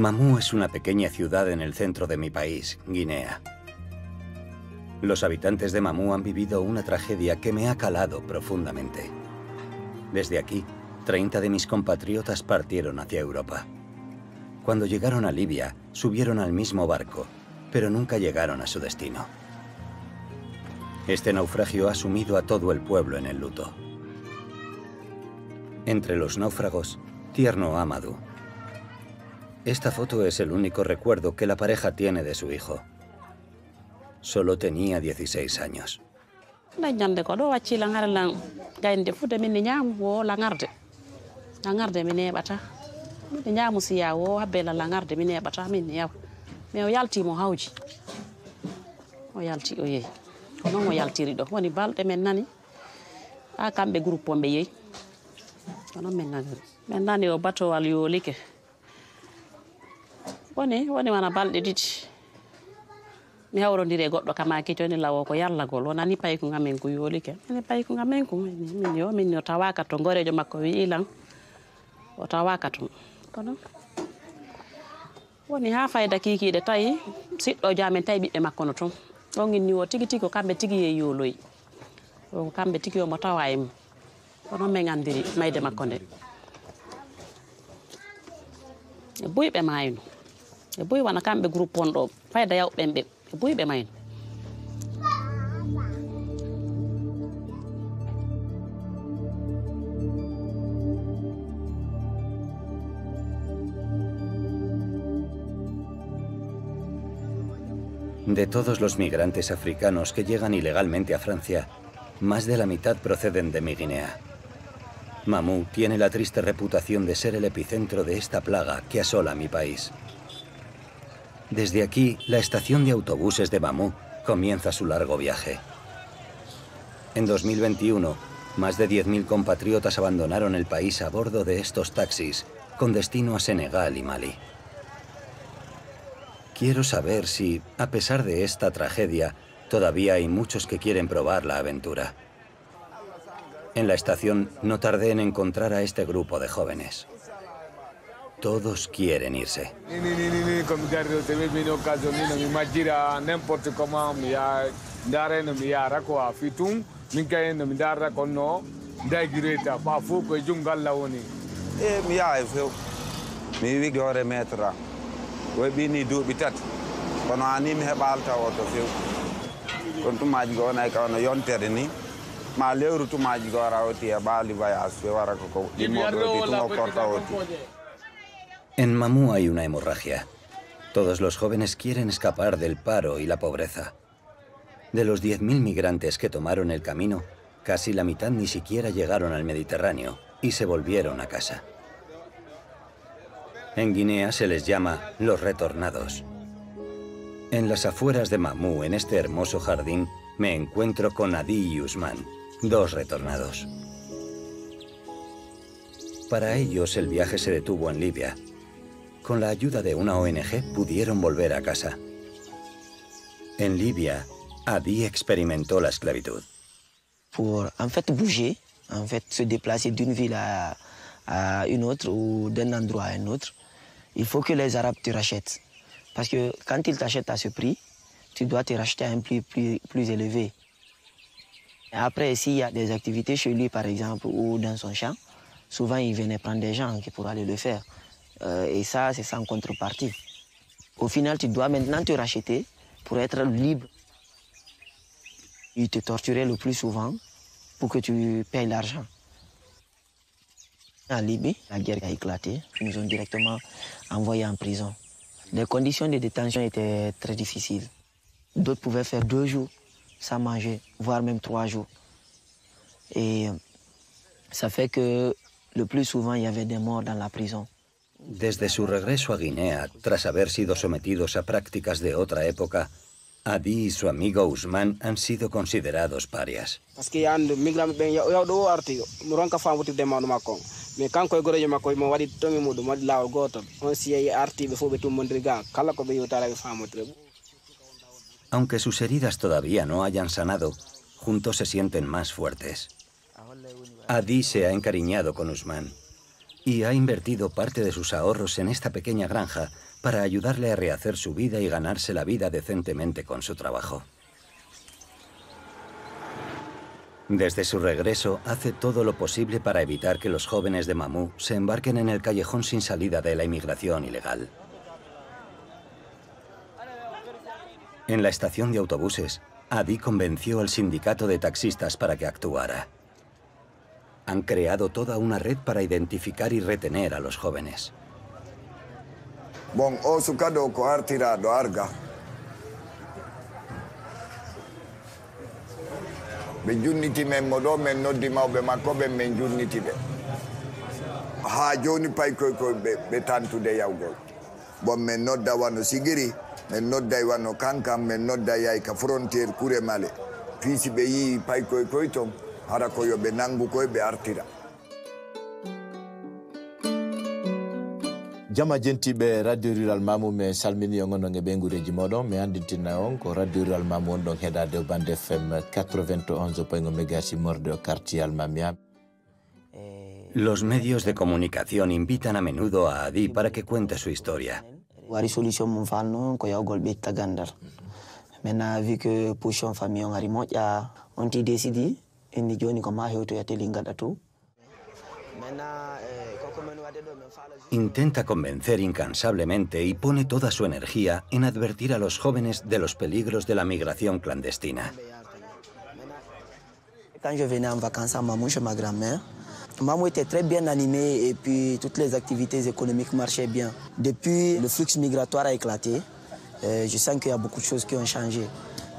Mamú es una pequeña ciudad en el centro de mi país, Guinea. Los habitantes de Mamú han vivido una tragedia que me ha calado profundamente. Desde aquí, 30 de mis compatriotas partieron hacia Europa. Cuando llegaron a Libia, subieron al mismo barco, pero nunca llegaron a su destino. Este naufragio ha sumido a todo el pueblo en el luto. Entre los náufragos, tierno Amadou, esta foto es el único recuerdo que la pareja tiene de su hijo. Solo tenía 16 años. Woni woni wana balɗe ɗiɗi. Mi hawrodiri e goɗɗo kama kiti woni lawo ko yallagol. Wonani paykuga men ko yoolike mini paykuga men ko min yo min o tawaka to gorejo makko wi ilan o tawaka toon kono? Woni ha fayda kikiɗe tawi siɗɗojo amen tawi ɓiɓɓe makko no toon ɗon inni o tigi tigi ko kamɓe tigi ye yooloyi o ko kamɓe tigi omo tawa e mum kono min andiri mayde makko nde. Buyɓe mayno De todos los migrantes africanos que llegan ilegalmente a Francia, más de la mitad proceden de mi Guinea. Mamú tiene la triste reputación de ser el epicentro de esta plaga que asola mi país. Desde aquí, la estación de autobuses de Mamú comienza su largo viaje. En 2021, más de 10.000 compatriotas abandonaron el país a bordo de estos taxis, con destino a Senegal y Mali. Quiero saber si, a pesar de esta tragedia, todavía hay muchos que quieren probar la aventura. En la estación no tardé en encontrar a este grupo de jóvenes. Todos quieren irse. ma lewru tumaji go wara oti e ɓaali voyage fe wara koko ɗimmoɗo oti tumo korta oti En Mamú hay una hemorragia. Todos los jóvenes quieren escapar del paro y la pobreza. De los 10.000 migrantes que tomaron el camino, casi la mitad ni siquiera llegaron al Mediterráneo y se volvieron a casa. En Guinea se les llama los retornados. En las afueras de Mamú, en este hermoso jardín, me encuentro con Adi y Usman, dos retornados. Para ellos el viaje se detuvo en Libia. Con la ayuda de una ONG pudieron volver a casa. En Libia, Adi experimentó la esclavitud. Pour en fait bouger, en fait se déplacer d'une ville à, à une autre ou d'un endroit à un autre, il faut que les Arabes te rachètent. Parce que quand ils t'achètent à ce prix, tu dois te racheter à un prix plus, plus élevé. Après, s'il y a des activités chez lui, par exemple, ou dans son champ, souvent il venait prendre des gens pourraient aller le faire. Euh, et ça, c'est sans contrepartie. Au final, tu dois maintenant te racheter pour être libre. Ils te torturaient le plus souvent pour que tu payes l'argent. En Libye, la guerre a éclaté. Ils nous ont directement envoyés en prison. Les conditions de détention étaient très difficiles. D'autres pouvaient faire deux jours sans manger, voire même trois jours. Et ça fait que le plus souvent, il y avait des morts dans la prison. Desde su regreso a Guinea, tras haber sido sometidos a prácticas de otra época, Adi y su amigo Usman han sido considerados parias. Aunque sus heridas todavía no hayan sanado, juntos se sienten más fuertes. Adi se ha encariñado con Usman y ha invertido parte de sus ahorros en esta pequeña granja para ayudarle a rehacer su vida y ganarse la vida decentemente con su trabajo. Desde su regreso, hace todo lo posible para evitar que los jóvenes de Mamú se embarquen en el callejón sin salida de la inmigración ilegal. En la estación de autobuses, Adi convenció al sindicato de taxistas para que actuara. Han creado toda una red para identificar y retener a los jóvenes. Bon, o sukado ko artira do arga. ɓe junniti men mo ɗo men noddi mawɓe makko ɓen min junniti ɓe ha joni pay koy koy ɓe tantude yawgol bon min nodda wano sigiri min nodday wano kankam min nodda yay ka kure male piisi ɓe yi pay koy koy ton hara ko yoɓe nangu koye ɓe artira. Jama jentiɓe radio rural mamou mi salmini on onon e ɓe guureji moɗon mi andintinna on ko radio rural mamou on ɗon heɗade o bande fm 91 poygo mégasi morde o quartier almamia. Los medios de comunicación invitan a menudo a Adi para que cuente su historia. wari solution mum falno ko yawgol ɓeytta gandal maintenant vu que position famille on ari moƴƴa on ti décidi inni joni ko ma Intenta convencer incansablemente y pone toda su energía en advertir a los jóvenes de los peligros de la migración clandestina. Quand je venais en vacances à Mamou chez ma grand-mère, Mamou était très bien animée et puis toutes les activités économiques marchaient bien. Depuis, le flux migratoire a éclaté. euh, je sens qu'il y a beaucoup de choses qui ont changé.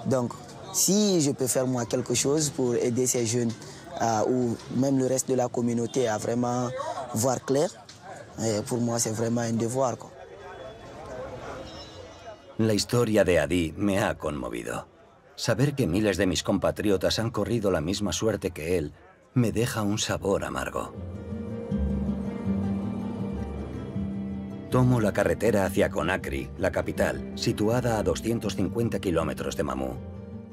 Donc, si je peux faire moi quelque chose pour aider ces jeunes à- ou même le reste de la communauté à vraiment voir clair, euh, pour moi c'est vraiment un devoir. quoi. La historia de Adi me ha conmovido. Saber que miles de mis compatriotas han corrido la misma suerte que él me deja un sabor amargo. Tomo la carretera hacia Conakry, la capital, situada a 250 kilómetros de Mamú.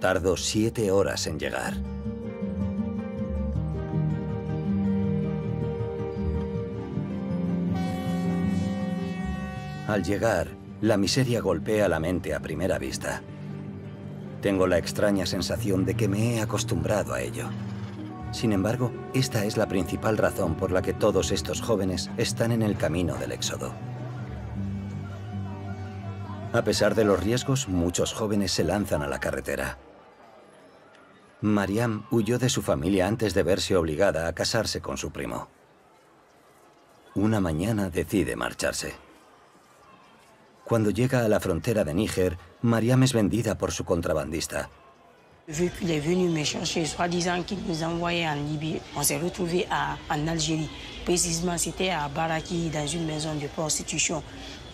Tardo siete horas en llegar. Al llegar, la miseria golpea la mente a primera vista. Tengo la extraña sensación de que me he acostumbrado a ello. Sin embargo, esta es la principal razón por la que todos estos jóvenes están en el camino del éxodo. A pesar de los riesgos, muchos jóvenes se lanzan a la carretera. Mariam huyó de su familia antes de verse obligada a casarse con su primo. Una mañana decide marcharse. Cuando llega a la frontera de Níger, Mariam es vendida por su contrabandista. Vu qu'il est venu me chercher, soi-disant qu'il nous envoyait en Libye, on s'est retrouvés à- en Algérie. Précisément, c'était à Baraki, dans une maison de prostitution.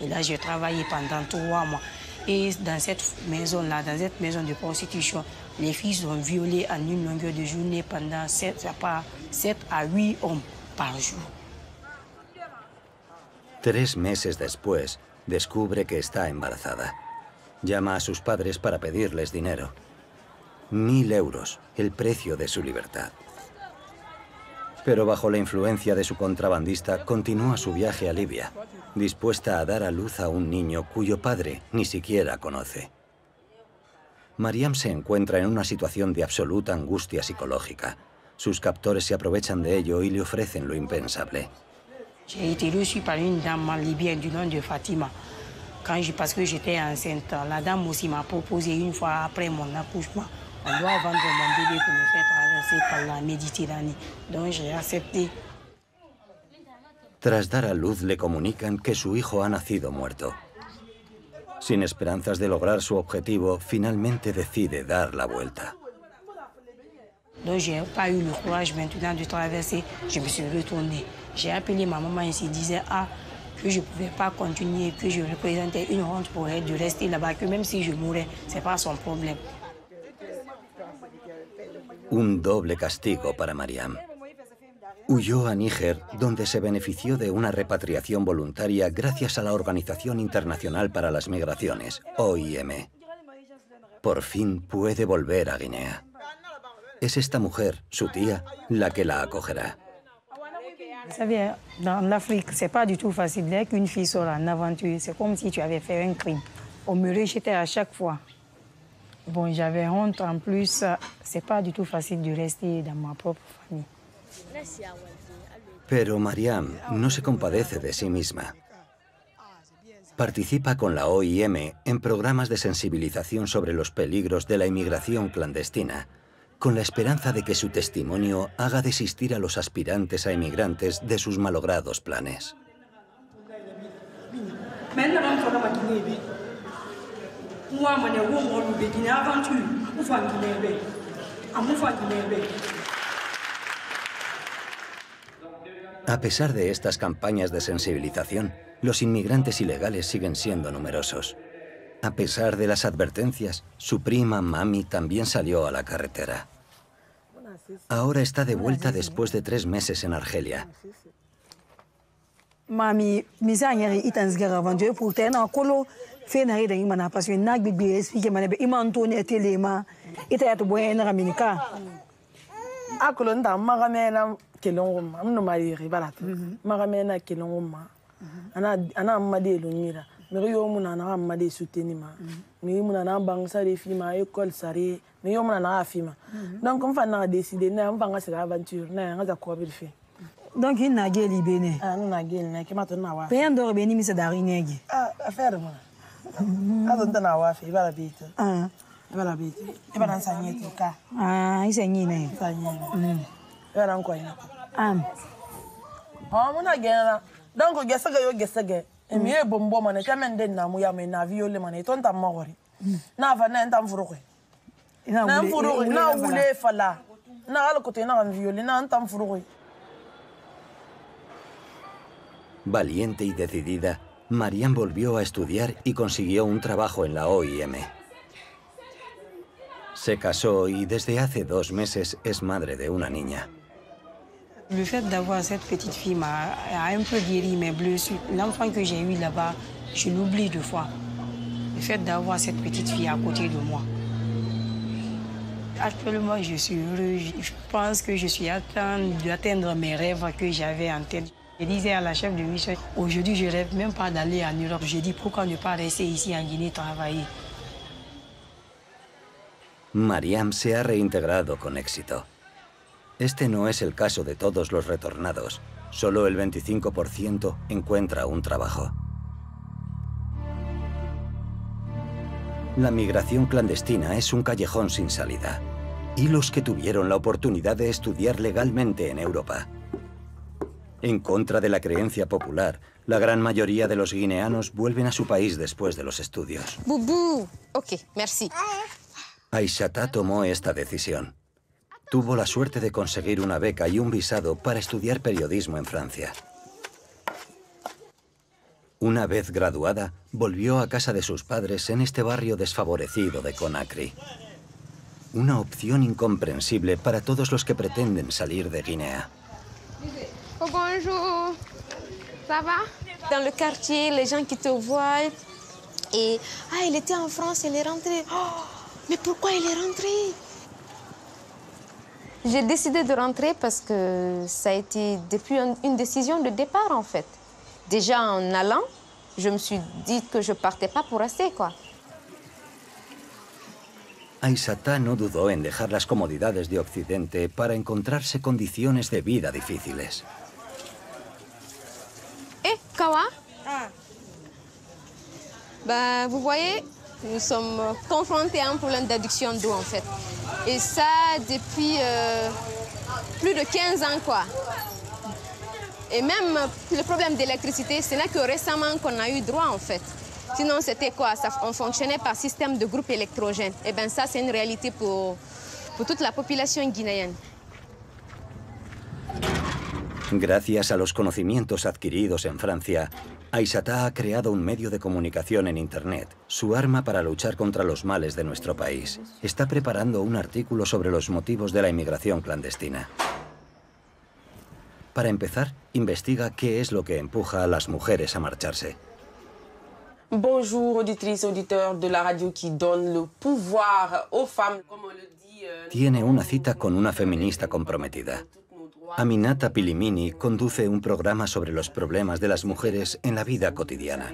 Et là, j'ai travaillé pendant trois mois. Et dans cette maison-là, dans cette maison de prostitution, les filles sont violées en une longueur de journée pendant 7 à, 7 à 8 hommes par jour. Tres meses después, descubre que está embarazada. Llama a sus padres para pedirles dinero. Mil euros, el precio de su libertad. Pero bajo la influencia de su contrabandista, continúa su viaje a Libia, dispuesta a dar a luz a un niño cuyo padre ni siquiera conoce. Mariam se encuentra en una situación de absoluta angustia psicológica. Sus captores se aprovechan de ello y le ofrecen lo impensable. J'étais enceinte, la on doit vendre mon bébé pour me faire traverser par la Méditerranée. Donc j'ai accepté. Tras dar a luz le comunican que su hijo ha nacido muerto. Sin esperanzas de lograr su objetivo, finalmente decide dar la vuelta. Donc j'ai pas eu le courage maintenant de traverser. Je me suis retournée. J'ai appelé ma maman et se disait ah, que je pouvais pas continuer, que je représentais une honte pour elle de rester là-bas, que même si je mourais, ce n'est pas son problème. Un doble castigo para Mariam. Huyó a Níger, donde se benefició de una repatriación voluntaria gracias a la Organización Internacional para las Migraciones, OIM. Por fin puede volver a Guinea. Es esta mujer, su tía, la que la acogerá. En aventure, c'est comme si un me. Bon, j'avais honte. En plus, c'est pas du tout facile de rester dans ma propre famille. Pero Mariam no se compadece de sí misma. Participa con la OIM en programas de sensibilización sobre los peligros de la inmigración clandestina, con la esperanza de que su testimonio haga desistir a los aspirantes a inmigrantes de sus malogrados planes. A pesar de estas campañas de sensibilización, los inmigrantes ilegales siguen siendo numerosos. A pesar de las advertencias, su prima Mami también salió a la carretera. Ahora está de vuelta después de tres meses en Argelia. Mami, sai na yi da yi mana fasu na gbigbe ya sike mana be iman to ne tele ma ita ya to boye na min ka akolo nda maga me na kelon go ma mno mari ri bala to maga me na kelon go ma ana ana amma de lo mira me yo muna na amma de suteni ma. Me yo muna na bang sare fi ma. École sare me yo muna na fi ma. Donc on fa na décider na ah, on va nga sera aventure na nga za ko bi fi donc i na geli bene ah na geli na ke ma to na wa pe ndo be ni mi se dari negi ah affaire ma ta kazo tana wafe ibara bita ah. ibara bita ibara sanye to ka. Ah isa nyi ne. Sanye ne mm. ibara nkwanye. Am. Ha muna gena. Donc gesege yo gesege. Mm. Emi ye bombo mana teme nde namu ya me na viole mana ito nta magore mm. na fa na nta mfurukwe na mfurukwe na wule fala. Na ala kote na kan viole na nta mfurukwe Valiente y decidida, Mariam volvió a estudiar y consiguió un trabajo en la OIM. Se casó y desde hace dos meses es madre de una niña. Le fait d'avoir cette petite fille m'a un peu guéri mes blessures. L'enfant que j'ai eu là-bas, je l'oublie deux fois. Le fait d'avoir cette petite fille à côté de moi. Actuellement, je suis heureux. Je pense que je suis atteint d'atteindre mes rêves que j'avais en tête. Je la chef de aujourd'hui, je rêve même pas d'aller en Europe. Je dis, pourquoi ne pas rester ici en Guinée travailler Mariam se ha reintegrado con éxito. Este no es el caso de todos los retornados. Solo el 25% encuentra un trabajo. La migración clandestina es un callejón sin salida. Y los que tuvieron la oportunidad de estudiar legalmente en Europa. En contra de la creencia popular, la gran mayoría de los guineanos vuelven a su país después de los estudios. Boubou Ok, merci. Aishata tomó esta decisión. Tuvo la suerte de conseguir una beca y un visado para estudiar periodismo en Francia. Una vez graduada, volvió a casa de sus padres en este barrio desfavorecido de Conakry. Una opción incomprensible para todos los que pretenden salir de Guinea. Oh, bonjour. Ça va? Dans le quartier, les gens qui te voient. Et ah, il était en France, il est rentré. Oh, mais pourquoi il est rentré J'ai décidé de rentrer parce que ça a été depuis un- une décision de départ en fait. Déjà en allant, je me suis dit que je partais pas pour rester quoi. Aisata no dudó en dejar las comodidades de Occidente para encontrarse condiciones de vida difíciles. Eh, Kawa Ben, vous voyez, nous sommes confrontés à un problème d'adduction d'eau en fait. Et ça depuis euh, plus de 15 ans quoi. Et même le problème d'électricité, ce n'est que récemment qu'on a eu droit en fait. Sinon c'était quoi? Ça, On fonctionnait par système de groupe électrogène. Et bien ça c'est une réalité pour, pour toute la population guinéenne. Gracias a los conocimientos adquiridos en Francia, Aisata ha creado un medio de comunicación en Internet, su arma para luchar contra los males de nuestro país. Está preparando un artículo sobre los motivos de la inmigración clandestina. Para empezar, investiga qué es lo que empuja a las mujeres a marcharse. Bonjour auditrices, auditeurs de la radio qui donne le pouvoir aux femmes, euh, Tiene una cita con una feminista comprometida. Aminata Pilimini conduce un programa sobre los problemas de las mujeres en la vida cotidiana.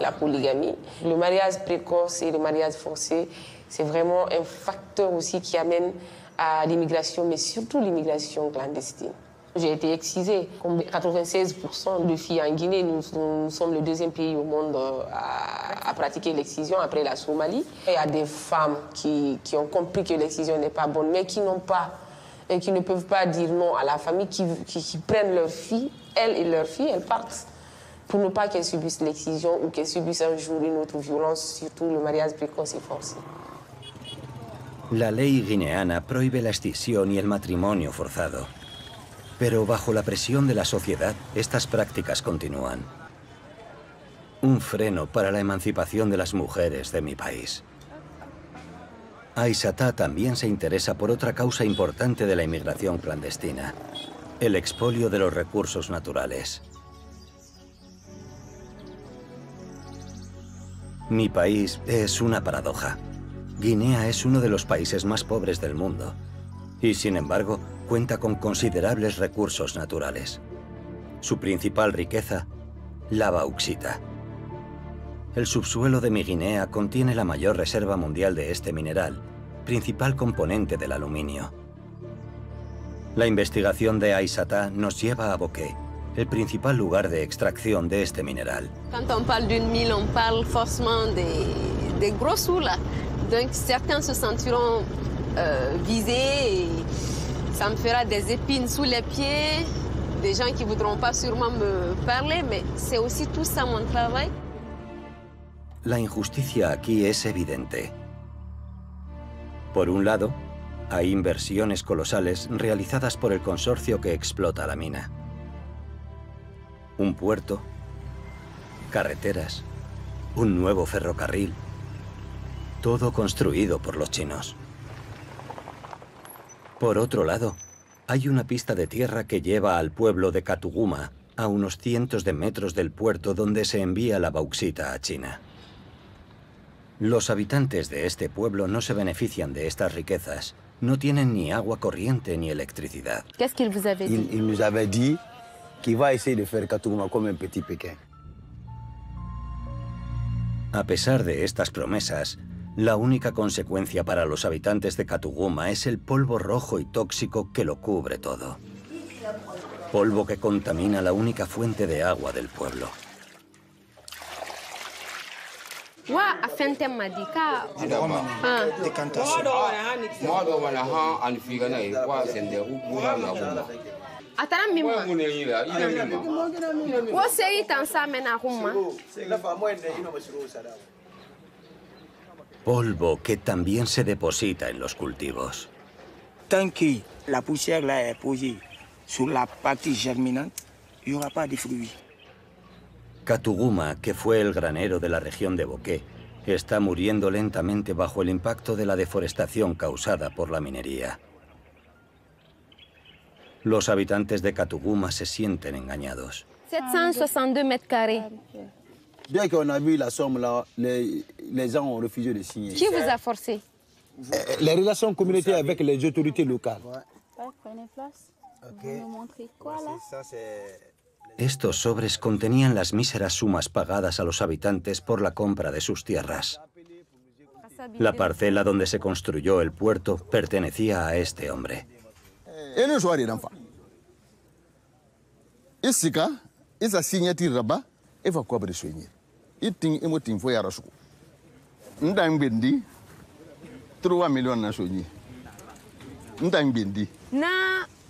La polygamie, le mariage précoce et le mariage forcé, c'est vraiment un facteur aussi qui amène à l'immigration, mais surtout l'immigration clandestine. J'ai été excisée. Comme 96% de filles en Guinée, nous, nous sommes le deuxième pays au monde euh, à, à pratiquer l'excision après la Somalie. Il y a des femmes qui, qui ont compris que l'excision n'est pas bonne, mais qui n'ont pas et qui ne peuvent pas dire non à la famille, qui, qui, qui prennent leurs filles, elles et leurs filles, elles partent pour ne pas qu'elles subissent l'excision ou qu'elles subissent un jour une autre violence, surtout le mariage précoce et forcé. La ley guineana prohíbe la escisión y el matrimonio forzado. Pero bajo la presión de la sociedad, estas prácticas continúan. Un freno para la emancipación de las mujeres de mi país. Aisata también se interesa por otra causa importante de la inmigración clandestina, el expolio de los recursos naturales. Mi país es una paradoja. Guinea es uno de los países más pobres del mundo y, sin embargo, cuenta con considerables recursos naturales. Su principal riqueza, la bauxita. El subsuelo de mi Guinea contiene la mayor reserva mundial de este mineral, principal componente del aluminio. La investigación de Aisata nos lleva a Boqué, el principal lugar de extracción de este mineral. Certains se sentiront euh, ça me fera des épines sous les pieds. Des gens qui voudront pas sûrement me parler, mais c'est aussi tout ça mon travail. La injusticia aquí es evidente. Por un lado, hay inversiones colosales realizadas por el consorcio que explota la mina. Un puerto, carreteras, un nuevo ferrocarril, todo construido por los chinos. Por otro lado, hay una pista de tierra que lleva al pueblo de Katuguma, a unos cientos de metros del puerto donde se envía la bauxita a China. Los habitantes de este pueblo no se benefician de estas riquezas. No tienen ni agua corriente ni electricidad. Qu'est-ce qu'il vous avait dit Il, il nous avait dit qu'il va essayer de faire comme un petit Pékin. A pesar de estas promesas, la única consecuencia para los habitantes de Katuguma es el polvo rojo y tóxico que lo cubre todo. Polvo que contamina la única fuente de agua del pueblo. Polvo que también se deposita en los cultivos. Tant que la poussière là est posée sur la partie germinante, il n'y aura pas de fruits. Katuguma, que fue el granero de la región de Boqué, está muriendo lentamente bajo el impacto de la deforestación causada por la minería. Los habitantes de Katuguma se sienten engañados. 762 mètres carrés Bien qu'on a vu la somme là, les, les gens ont refusé de signer. qui vous a forcé Euh, Les relations communautaires avec les autorités locales. Prenez place. Vous me montrez quoi là Estos sobres contenían las míseras sumas pagadas a los habitantes por la compra de sus tierras. La parcela donde se construyó el puerto pertenecía a este hombre. evakuwa bere swenye iting imo ting fo yara suku nda ngbendi 3 million na swenye nda ngbendi na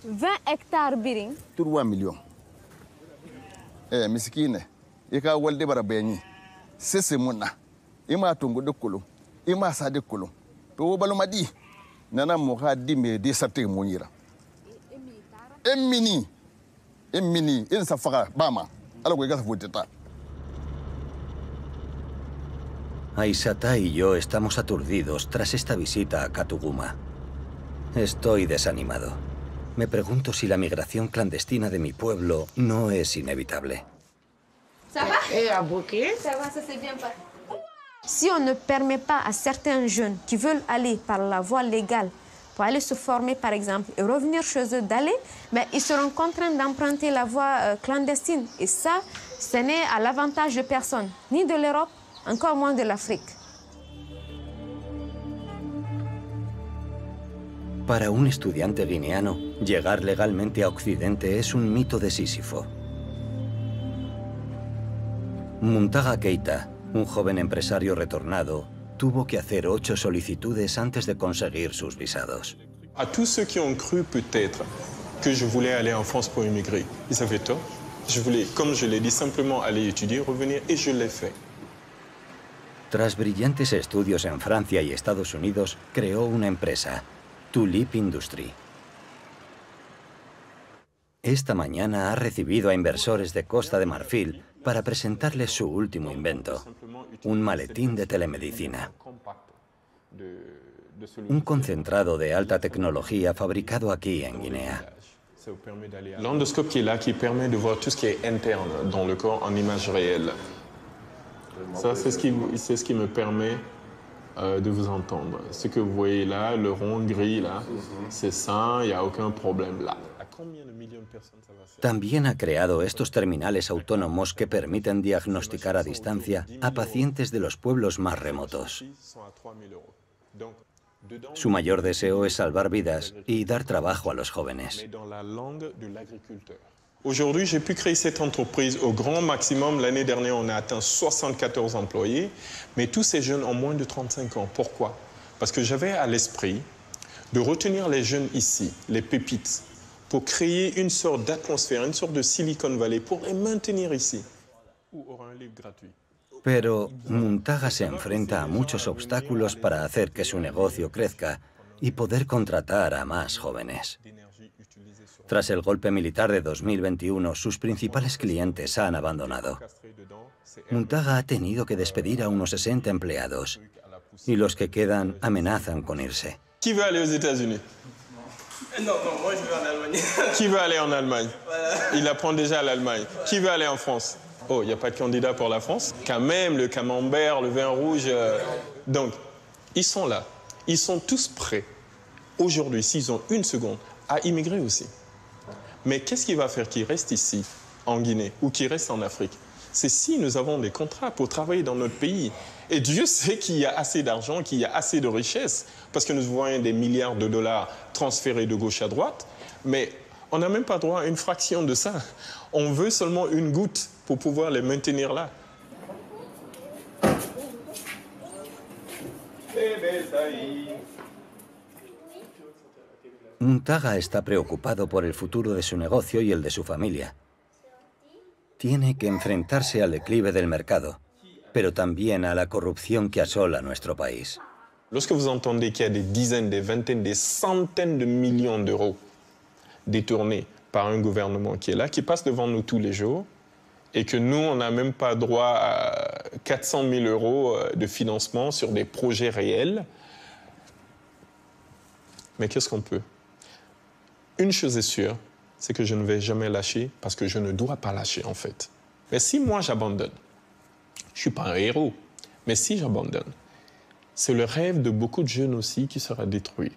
20 hectare birin 3 million eh miskine ika walde bara benyi sese muna ima tungu de kulu ima sa de kulu to wo baluma di. Nana mo ka di me de sapte mo nyira emini emini en sa e e e faga bama ala ko ga sa foteta Aisata y yo estamos aturdidos tras esta visita a Katuguma. Estoy desanimado. Me pregunto si la migración clandestina de mi pueblo no es inevitable. Passé. Si on ne permet pas à certains jeunes qui veulent aller par la voie légale pour aller se former, par exemple, et revenir chez eux, d'aller, mais ils seront contraints d'emprunter la voie euh, clandestine. Et ça, ce n'est à l'avantage de personne, ni de l'Europe, encore moins de l'Afrique. Para un estudiante guineano, llegar legalmente a Occidente es un mito de Sísifo. Muntaga Keita, un joven empresario retornado, tuvo que hacer ocho solicitudes antes de conseguir sus visados. À tous ceux qui ont cru peut-être que je voulais aller en France pour immigrer, ils avaient tort. Je voulais, comme je l'ai dit, simplement aller étudier, revenir, et je l'ai fait. Tras brillantes estudios en Francia y Estados Unidos, creó una empresa, Tulip Industry. Esta mañana ha recibido a inversores de Costa de Marfil para presentarles su último invento, un maletín de telemedicina. Un concentrado de alta tecnología fabricado aquí en Guinea. Ça, c'est ce, qui, c'est ce qui me permet euh, de vous entendre. Ce que vous voyez là, le rond gris là, c'est ça, il n'y a aucun problème là. También ha creado estos terminales autónomos que permiten diagnosticar a distancia a pacientes de los pueblos más remotos. sont à 3000 euros. Donc, dedans, Su mayor deseo es salvar vidas y dar trabajo a los jóvenes. Aujourd'hui, j'ai pu créer cette entreprise au grand maximum. L'année dernière, on a atteint 74 employés, mais tous ces jeunes ont moins de 35 ans. Pourquoi? Parce que j'avais à l'esprit de retenir les jeunes ici, les pépites, pour créer une sorte d'atmosphère, une sorte de Silicon Valley, pour les maintenir ici. Pero Muntaga se enfrenta a muchos obstáculos para hacer que su negocio crezca y poder contratar a más jóvenes. Tras el golpe militar de 2021, sus principales clientes han abandonado. Muntaga ha tenido que despedir a unos 60 empleados y los que quedan amenazan con irse. Qui veut aller aux États-Unis Non, non, moi je vais en Allemagne. Qui veut aller en Allemagne Il apprend déjà à l'Allemagne. Qui veut aller en France Oh, il n'y a pas de candidat pour la France Quand même, le camembert, le vin rouge. euh, Donc, ils sont là. Ils sont tous prêts, aujourd'hui, s'ils ont une seconde, à immigrer aussi. Mais qu'est-ce qui va faire qu'ils restent ici, en Guinée, ou qu'ils restent en Afrique? C'est si nous avons des contrats pour travailler dans notre pays. Et Dieu sait qu'il y a assez d'argent, qu'il y a assez de richesse, parce que nous voyons des milliards de dollars transférés de gauche à droite, mais on n'a même pas droit à une fraction de ça. On veut seulement une goutte pour pouvoir les maintenir là. Muntaga está preocupado por el futuro de su negocio y el de su familia. Tiene que enfrentarse al declive del mercado, pero también la corrupción que asola nuestro país. Lorsque vous entendez qu'il y a des dizaines, des vingtaines, des centaines de millions d'euros détournés par un gouvernement qui est là, qui passe devant nous tous les jours, et que nous, on n'a même pas droit à 400 000 euros euh, de financement sur des projets réels, mais qu'est-ce qu'on peut? Une chose est sûre, c'est que je ne vais jamais lâcher parce que je ne dois pas lâcher en fait. Mais si moi j'abandonne, je ne suis pas un héros, mais si j'abandonne, c'est le rêve de beaucoup de jeunes aussi qui sera détruit.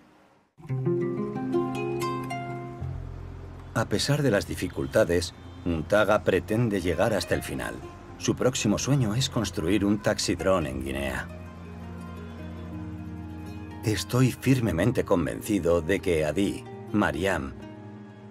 A pesar de las dificultades, Muntaga pretende llegar hasta el final. Su próximo sueño es construir un taxidrón en Guinea. Estoy firmemente convencido de que Adi, Mariam,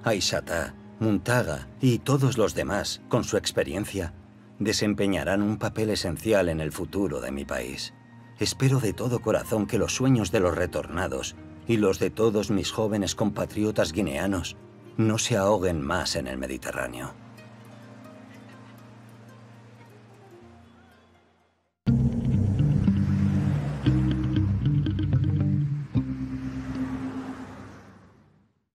Aishata, Muntaga y todos los demás, con su experiencia, desempeñarán un papel esencial en el futuro de mi país. Espero de todo corazón que los sueños de los retornados y los de todos mis jóvenes compatriotas guineanos no se ahoguen más en el Mediterráneo.